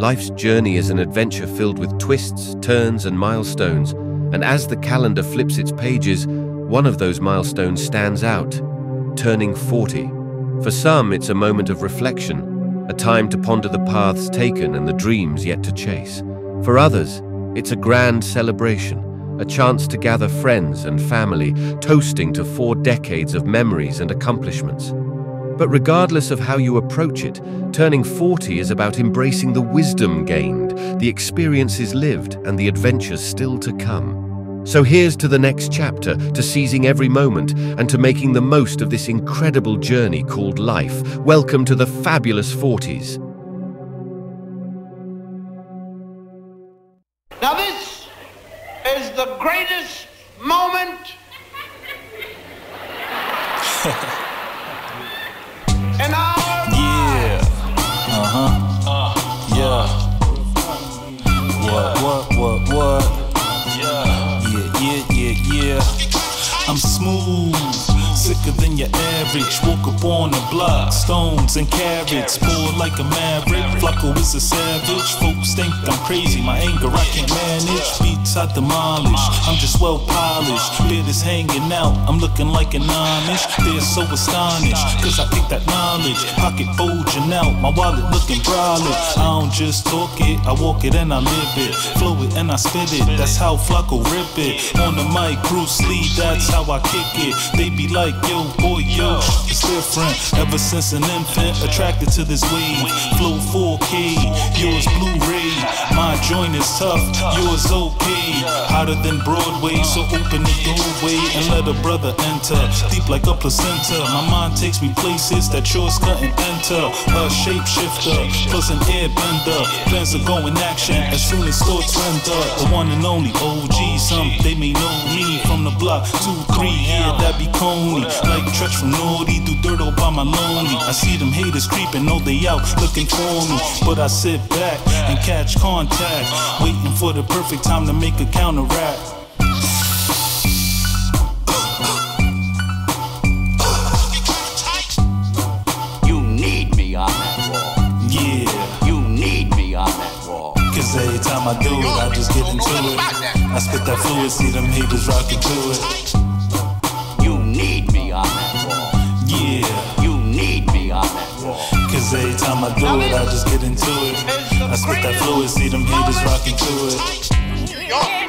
Life's journey is an adventure filled with twists, turns, and milestones, and as the calendar flips its pages, one of those milestones stands out turning 40. For some, it's a moment of reflection, a time to ponder the paths taken and the dreams yet to chase. For others, it's a grand celebration, a chance to gather friends and family, toasting to four decades of memories and accomplishments. But regardless of how you approach it, turning 40 is about embracing the wisdom gained, the experiences lived, and the adventures still to come. So here's to the next chapter, to seizing every moment, and to making the most of this incredible journey called life. Welcome to the fabulous 40s. Now, this is the greatest moment smooth. Sicker than your average. Woke up on the block, stones and carats. Bored like a maverick. Flaco is a savage. Folks think I'm crazy. My anger I can't manage. Beats I demolish. I'm just well polished. Beard is hanging out. I'm looking like an Amish. They're so astonished. Cause I think knowledge. Pocket bulging out. My wallet looking brolic. I don't just talk it. I walk it and I live it. Flow it and I spit it. That's how Flaco rip it. On the mic, Bruce Lee. That's how I kick it. They be like, yo, boy, yo, it's different. Ever since an infant, attracted to this wave. Flow 4K, yours joint is tough, yours okay. Hotter than Broadway, so open the doorway and let a brother enter. Deep like a placenta, my mind takes me places that yours couldn't enter. A shapeshifter, plus an airbender. Plans to go in action as soon as thoughts render. The one and only OG, some they may know me from the block. Two, three, yeah, that be Coney. Like Treach from Naughty, do dirt all by my lonely. I see them haters creeping, know they out looking for me. But I sit back and catch contact, waiting for the perfect time to make a counteract. You need me on that wall. Yeah. You need me on that wall. Cause every time I do it, I just get into it. I spit that fluid, see them haters rocking to it. You need me on that wall. Yeah. You need me on that wall. Cause every time I do it, I just get into it. I spit that fluid, see them haters rocking to it.